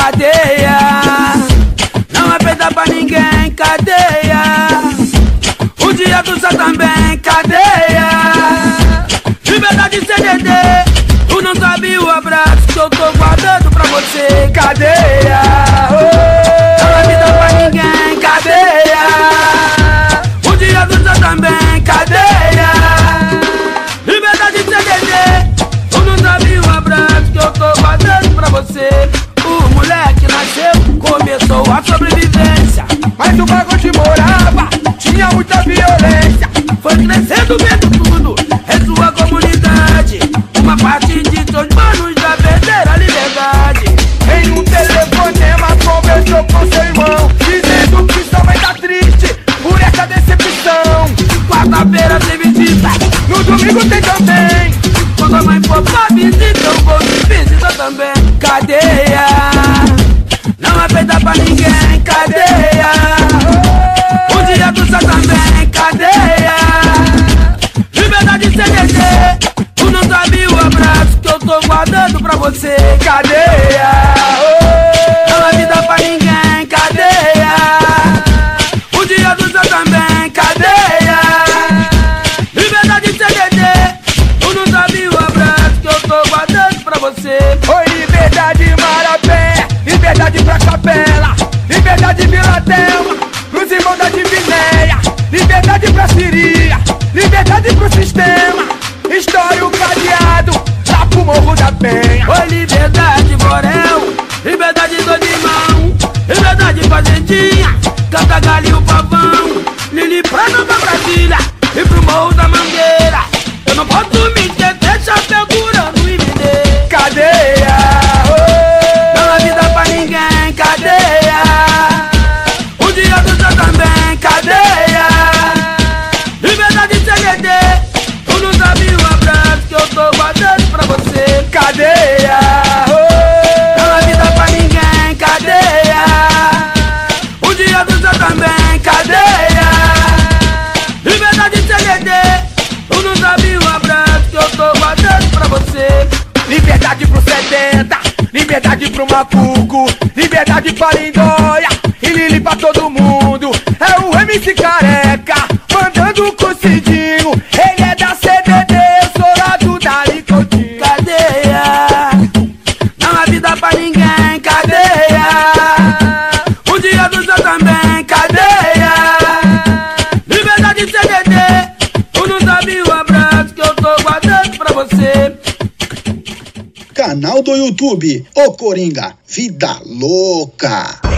cadeia. Não é feita pra ninguém, cadeia. O dia do céu também, cadeia. Liberdade CDD, tu não sabe o abraço que eu tô guardando pra você, cadeia. Oh, não é vida pra ninguém, cadeia. O dia do céu também, cadeia. O bairro onde morava tinha muita violência. Foi crescendo vendo tudo em sua comunidade. Uma parte de seus manos já perderam a liberdade. Em um telefonema conversou com seu irmão, dizendo que sua mãe tá triste por essa decepção. Quarta-feira teve visita, No domingo tem também. quando a mãe for pra visita, eu vou visitar também. Cadeia, pra você, cadeia. Não é vida pra ninguém, cadeia. O dia do céu também, cadeia. Liberdade CDD, tu não sabe o abraço que eu tô guardando pra você. Oi, liberdade Marapé, liberdade pra capela, liberdade Vila Telma, pros irmãos da Divinéia, liberdade pra Siria, liberdade pro sistema, fazendinha, canta galho pavão, Lili pra Nova Liberdade pro 70, liberdade pro Macuco, liberdade pra Lindóia e Lili pra todo mundo. É o MC Careca, Canal do YouTube, O Coringa, Vida Louca.